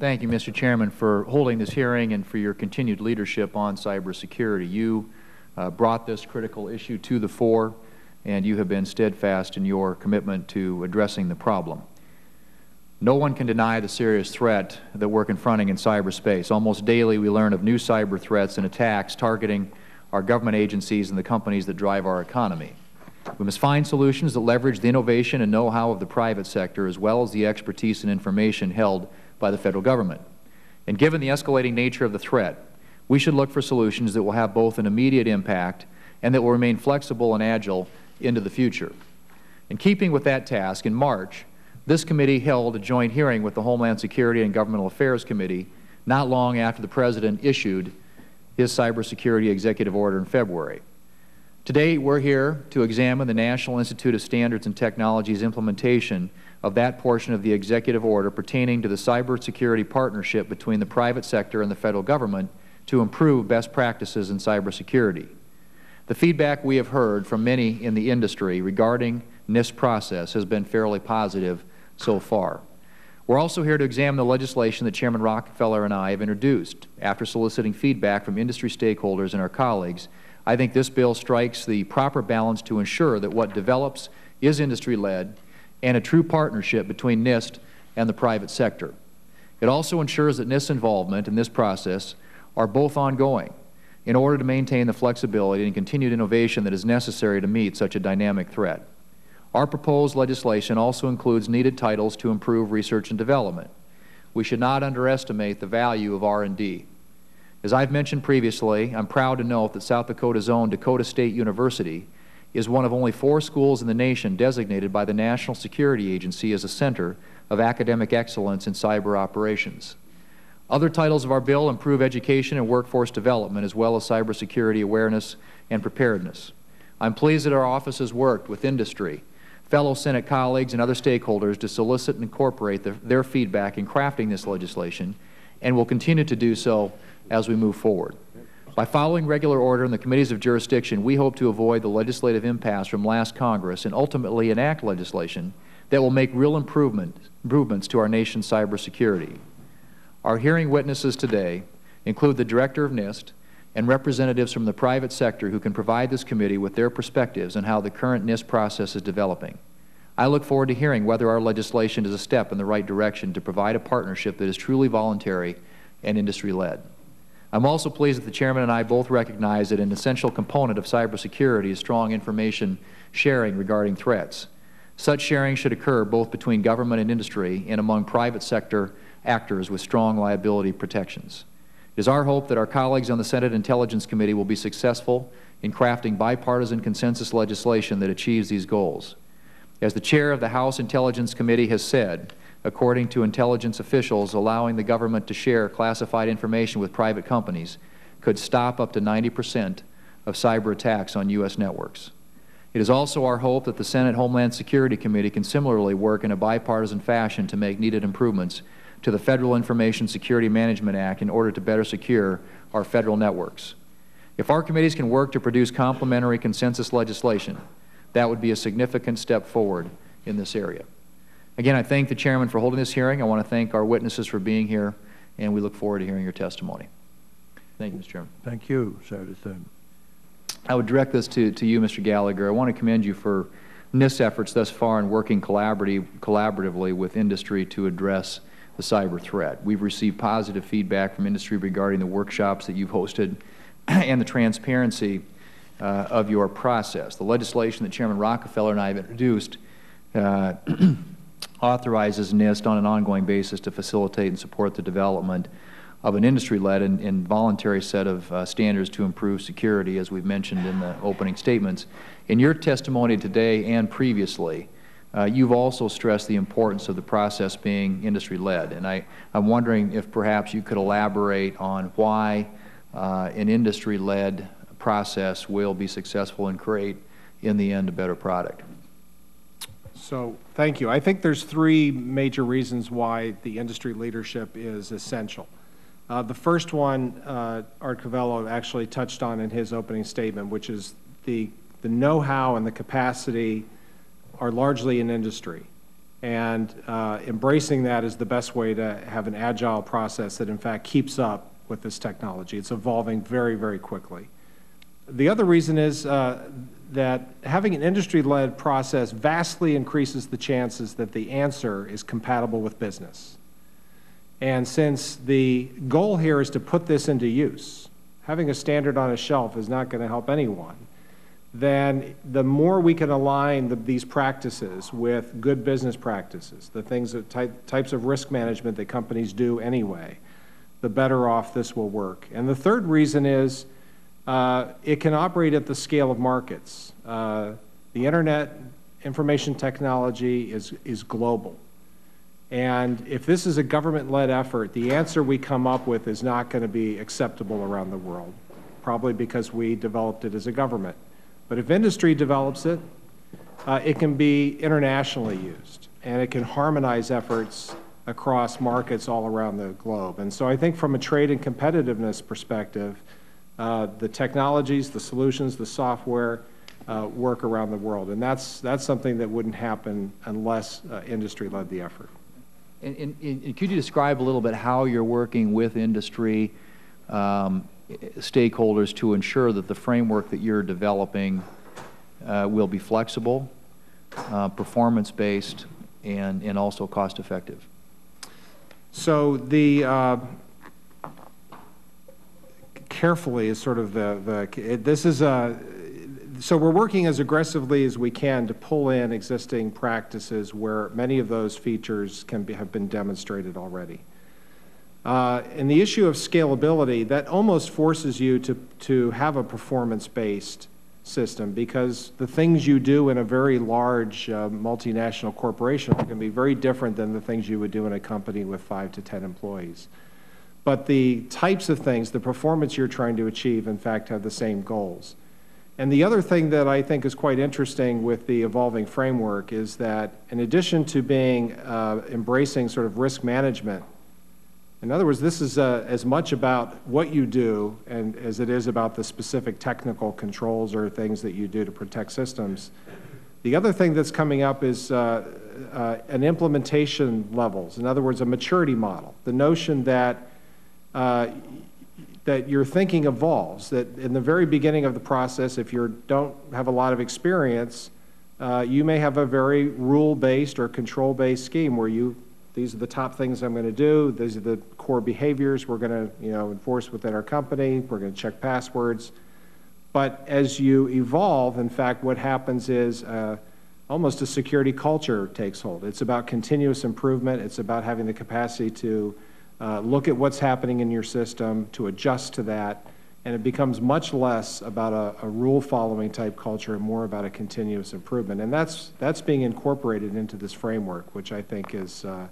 Thank you, Mr. Chairman, for holding this hearing and for your continued leadership on cybersecurity. You uh, brought this critical issue to the fore, and you have been steadfast in your commitment to addressing the problem. No one can deny the serious threat that we're confronting in cyberspace. Almost daily we learn of new cyber threats and attacks targeting our government agencies and the companies that drive our economy. We must find solutions that leverage the innovation and know-how of the private sector as well as the expertise and information held by the Federal Government. And given the escalating nature of the threat, we should look for solutions that will have both an immediate impact and that will remain flexible and agile into the future. In keeping with that task, in March, this committee held a joint hearing with the Homeland Security and Governmental Affairs Committee not long after the President issued his cybersecurity executive order in February. Today, we're here to examine the National Institute of Standards and Technology's implementation of that portion of the executive order pertaining to the cybersecurity partnership between the private sector and the Federal Government to improve best practices in cybersecurity. The feedback we have heard from many in the industry regarding NIST process has been fairly positive so far. We're also here to examine the legislation that Chairman Rockefeller and I have introduced. After soliciting feedback from industry stakeholders and our colleagues, I think this bill strikes the proper balance to ensure that what develops is industry-led and a true partnership between NIST and the private sector. It also ensures that NIST's involvement in this process are both ongoing in order to maintain the flexibility and continued innovation that is necessary to meet such a dynamic threat. Our proposed legislation also includes needed titles to improve research and development. We should not underestimate the value of R&D. As I've mentioned previously, I'm proud to note that South Dakota's own Dakota State University is one of only four schools in the nation designated by the National Security Agency as a center of academic excellence in cyber operations. Other titles of our bill improve education and workforce development as well as cybersecurity awareness and preparedness. I'm pleased that our office has worked with industry, fellow Senate colleagues, and other stakeholders to solicit and incorporate the, their feedback in crafting this legislation and will continue to do so as we move forward. By following regular order in the committees of jurisdiction, we hope to avoid the legislative impasse from last Congress and ultimately enact legislation that will make real improvement, improvements to our nation's cybersecurity. Our hearing witnesses today include the Director of NIST and representatives from the private sector who can provide this committee with their perspectives on how the current NIST process is developing. I look forward to hearing whether our legislation is a step in the right direction to provide a partnership that is truly voluntary and industry-led. I'm also pleased that the Chairman and I both recognize that an essential component of cybersecurity is strong information sharing regarding threats. Such sharing should occur both between government and industry and among private sector actors with strong liability protections. It is our hope that our colleagues on the Senate Intelligence Committee will be successful in crafting bipartisan consensus legislation that achieves these goals. As the Chair of the House Intelligence Committee has said, according to intelligence officials, allowing the government to share classified information with private companies could stop up to 90 percent of cyber attacks on U.S. networks. It is also our hope that the Senate Homeland Security Committee can similarly work in a bipartisan fashion to make needed improvements to the Federal Information Security Management Act in order to better secure our Federal networks. If our committees can work to produce complementary consensus legislation, that would be a significant step forward in this area. Again, I thank the Chairman for holding this hearing. I want to thank our witnesses for being here, and we look forward to hearing your testimony. Thank you, Mr. Chairman. Thank you, Senator Thune. I would direct this to, to you, Mr. Gallagher. I want to commend you for NIST efforts thus far in working collaboratively with industry to address the cyber threat. We've received positive feedback from industry regarding the workshops that you've hosted and the transparency uh, of your process. The legislation that Chairman Rockefeller and I have introduced uh, authorizes NIST on an ongoing basis to facilitate and support the development of an industry-led and, and, voluntary set of uh, standards to improve security, as we've mentioned in the opening statements. In your testimony today and previously, uh, you've also stressed the importance of the process being industry-led, and I, am wondering if perhaps you could elaborate on why uh, an industry-led process will be successful and create, in the end, a better product. So thank you. I think there's three major reasons why the industry leadership is essential. Uh, the first one, uh, Art Coviello actually touched on in his opening statement, which is the, the know-how and the capacity are largely in industry. And uh, embracing that is the best way to have an agile process that in fact keeps up with this technology. It's evolving very, very quickly. The other reason is uh, that having an industry-led process vastly increases the chances that the answer is compatible with business. And since the goal here is to put this into use, having a standard on a shelf is not going to help anyone, then the more we can align the, these practices with good business practices, the things that type, types of risk management that companies do anyway, the better off this will work. And the third reason is uh, it can operate at the scale of markets. Uh, the internet information technology is, is global. And if this is a government-led effort, the answer we come up with is not going to be acceptable around the world, probably because we developed it as a government. But if industry develops it, uh, it can be internationally used, and it can harmonize efforts across markets all around the globe. And so I think from a trade and competitiveness perspective, uh, the technologies, the solutions, the software uh, work around the world. And that's, that's something that wouldn't happen unless uh, industry led the effort. And, and, and could you describe a little bit how you're working with industry um, stakeholders to ensure that the framework that you're developing uh, will be flexible, uh, performance-based, and, and also cost-effective? So the uh, carefully is sort of the, the it, this is a so we're working as aggressively as we can to pull in existing practices where many of those features can be, have been demonstrated already. Uh, and the issue of scalability, that almost forces you to, to have a performance-based system because the things you do in a very large uh, multinational corporation are going to be very different than the things you would do in a company with five to 10 employees. But the types of things, the performance you're trying to achieve, in fact, have the same goals. And the other thing that I think is quite interesting with the evolving framework is that in addition to being uh, embracing sort of risk management, in other words, this is uh, as much about what you do and as it is about the specific technical controls or things that you do to protect systems. The other thing that's coming up is uh, uh an implementation levels. In other words, a maturity model. The notion that uh, that your thinking evolves, that in the very beginning of the process, if you don't have a lot of experience, uh, you may have a very rule-based or control-based scheme where you, these are the top things I'm going to do, these are the core behaviors we're going to you know, enforce within our company, we're going to check passwords. But as you evolve, in fact, what happens is uh, almost a security culture takes hold. It's about continuous improvement. It's about having the capacity to uh, look at what's happening in your system, to adjust to that, and it becomes much less about a, a rule-following type culture and more about a continuous improvement. And that's, that's being incorporated into this framework, which I think is, uh,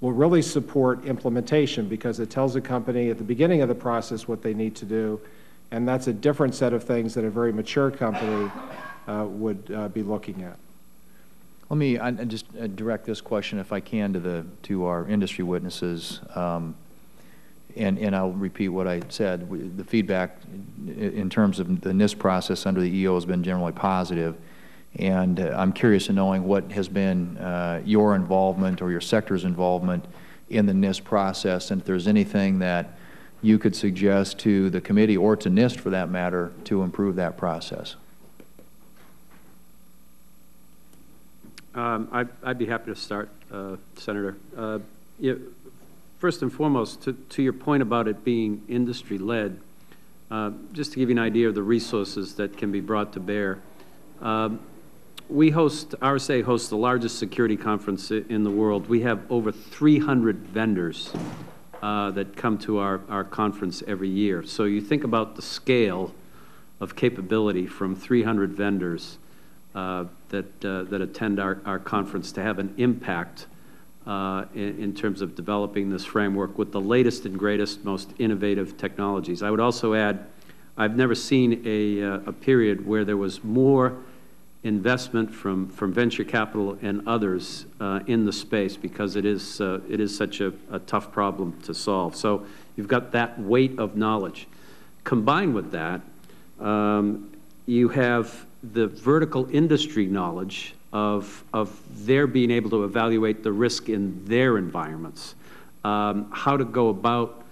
will really support implementation because it tells a company at the beginning of the process what they need to do, and that's a different set of things that a very mature company uh, would uh, be looking at. Let me I, just uh, direct this question, if I can, to the to our industry witnesses, um, and and I'll repeat what I said. The feedback in terms of the NIST process under the EO has been generally positive, and uh, I'm curious in knowing what has been uh, your involvement or your sector's involvement in the NIST process, and if there's anything that you could suggest to the committee or to NIST for that matter to improve that process. Um, I, would be happy to start, uh, Senator. Uh, first and foremost, to, to, your point about it being industry-led, uh, just to give you an idea of the resources that can be brought to bear, um, we host, RSA hosts the largest security conference in the world. We have over 300 vendors uh, that come to our, our conference every year. So you think about the scale of capability from 300 vendors. Uh, that, uh, that attend our, our conference to have an impact uh, in, in, terms of developing this framework with the latest and greatest, most innovative technologies. I would also add, I've never seen a, a period where there was more investment from, from venture capital and others uh, in the space because it is, uh, it is such a, a, tough problem to solve. So you've got that weight of knowledge. Combined with that, um, you have the vertical industry knowledge of, of their being able to evaluate the risk in their environments, um, how to go about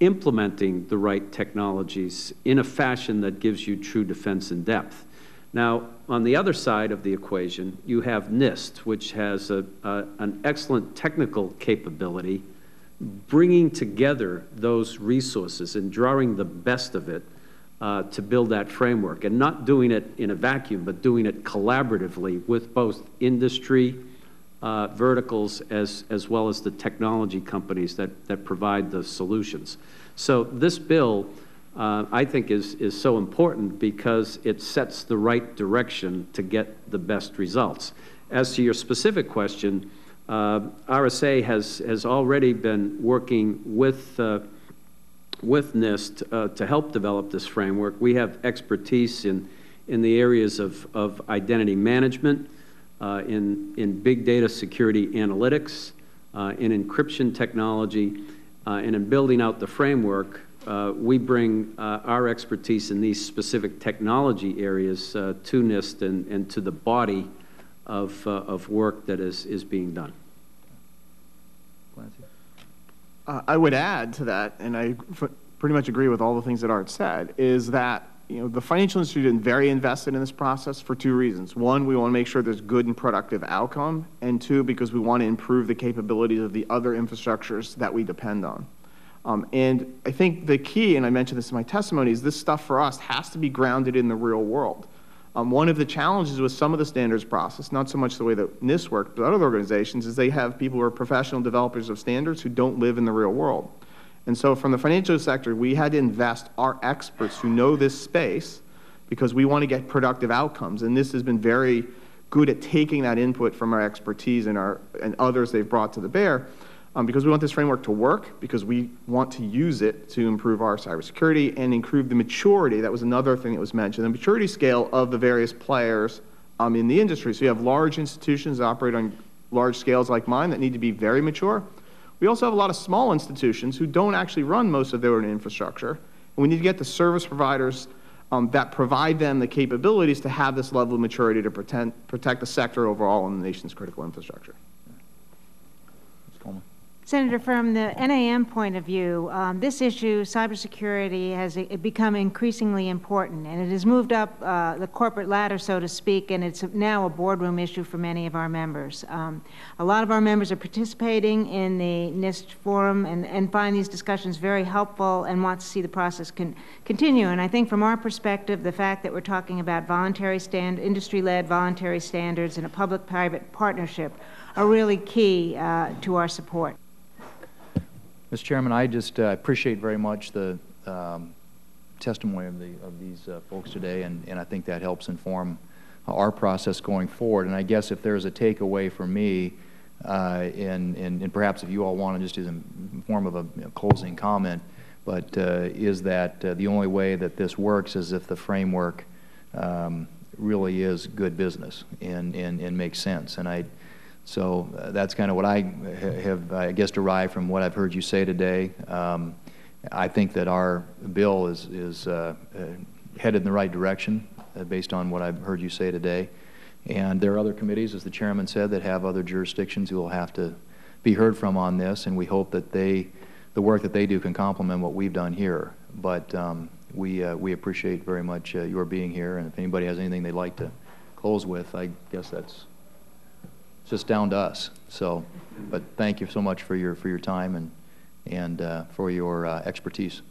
implementing the right technologies in a fashion that gives you true defense in depth. Now, on the other side of the equation, you have NIST, which has a, a, an excellent technical capability, bringing together those resources and drawing the best of it uh, to build that framework, and not doing it in a vacuum, but doing it collaboratively with both industry uh, verticals as, as well as the technology companies that, that provide the solutions. So this bill, uh, I think, is, is so important because it sets the right direction to get the best results. As to your specific question, uh, RSA has, has already been working with, uh, with NIST uh, to help develop this framework. We have expertise in, in the areas of, of identity management, uh, in, in big data security analytics, uh, in encryption technology, uh, and in building out the framework, uh, we bring uh, our expertise in these specific technology areas to NIST and, and to the body of, of work that is, is being done. Uh, I would add to that, and I pretty much agree with all the things that Art said, is that you know the financial industry has been very invested in this process for two reasons. One, we want to make sure there's good and productive outcome, and two, because we want to improve the capabilities of the other infrastructures that we depend on. Um, and I think the key, and I mentioned this in my testimony, is this stuff for us has to be grounded in the real world. Um, one of the challenges with some of the standards process, not so much the way that NIST works, but other organizations, is they have people who are professional developers of standards who don't live in the real world. And so from the financial sector, we had to invest our experts who know this space because we want to get productive outcomes. And this has been very good at taking that input from our expertise and, our, and others they've brought to the bear um, because we want this framework to work, because we want to use it to improve our cybersecurity and improve the maturity. That was another thing that was mentioned, the maturity scale of the various players um, in the industry. So you have large institutions that operate on large scales like mine that need to be very mature. We also have a lot of small institutions who don't actually run most of their own infrastructure. And we need to get the service providers um, that provide them the capabilities to have this level of maturity to protect, protect the sector overall and the nation's critical infrastructure. Senator, from the NAM point of view, um, this issue, cybersecurity, has become increasingly important, and it has moved up uh, the corporate ladder, so to speak, and it's now a boardroom issue for many of our members. Um, a lot of our members are participating in the NIST forum and, and find these discussions very helpful and want to see the process con continue. And I think from our perspective, the fact that we're talking about voluntary stand, industry-led voluntary standards and a public-private partnership are really key uh, to our support. Mr. Chairman, I just uh, appreciate very much the um, testimony of, the, of these uh, folks today, and, and I think that helps inform our process going forward. And I guess if there's a takeaway for me, uh, and, and, and, perhaps if you all want to just as a form of a you know, closing comment, but uh, is that uh, the only way that this works is if the framework um, really is good business and, and, and makes sense. And I, so uh, that's kind of what I have, I guess, derived from what I've heard you say today. Um, I think that our bill is, is uh, uh, headed in the right direction uh, based on what I've heard you say today. And there are other committees, as the chairman said, that have other jurisdictions who will have to be heard from on this, and we hope that they, the work that they do can complement what we've done here. But um, we, uh, we appreciate very much uh, your being here, and if anybody has anything they'd like to close with, I guess that's just down to us. So, but thank you so much for your for your time and and uh, for your uh, expertise.